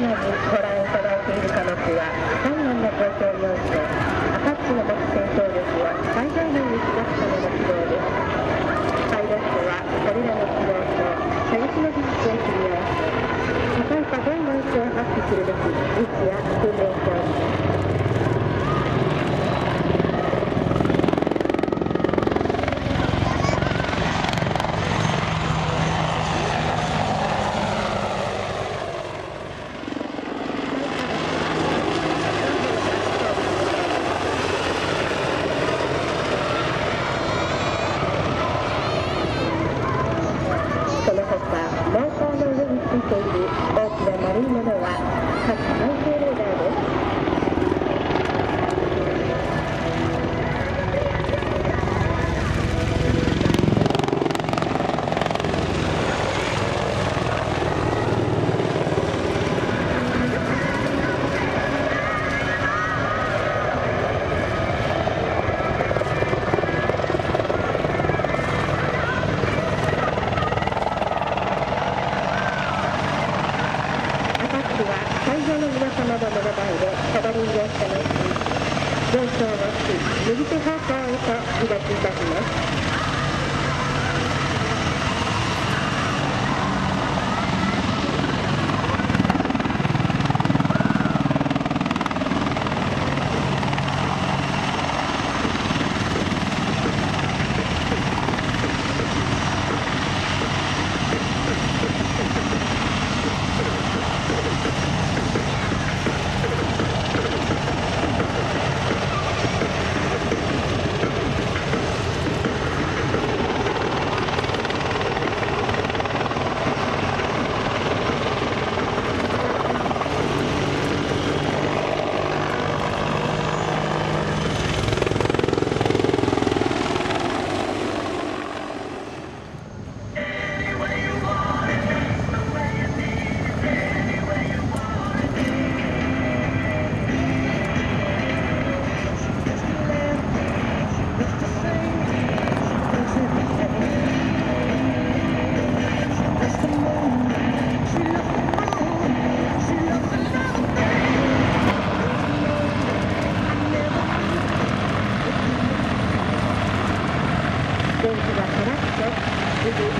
面にご覧いただいている科目は3面の公共用車アパッチの特性動力を最大限に生かす。ための軌道です。パイロットはこれらの軌道と射撃の技術を組み合わせ高いパドンのを発揮するべきただきが丸いものは各会場の皆様の目の前で飾りリンをしてます。上昇の右手方向 do.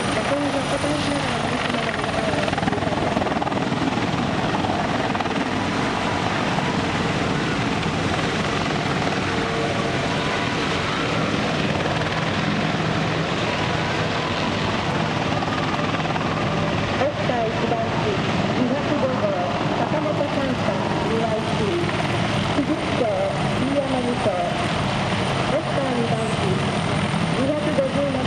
木口町飯山2ロッカー2番機250